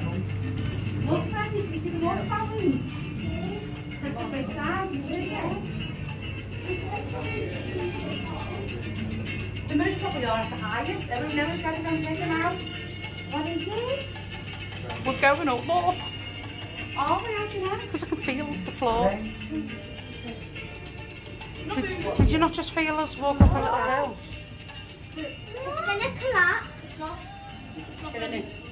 Vou fazer, preciso mostrar the início. Para aproveitar, não sei The most probably are at the highest. Every now and then I'm taking out. What is it? We're going up more. Are we out now? Because I can feel the floor. Did, did, you not just feel us walk up a little hill? It's gonna collapse. It's not. It's not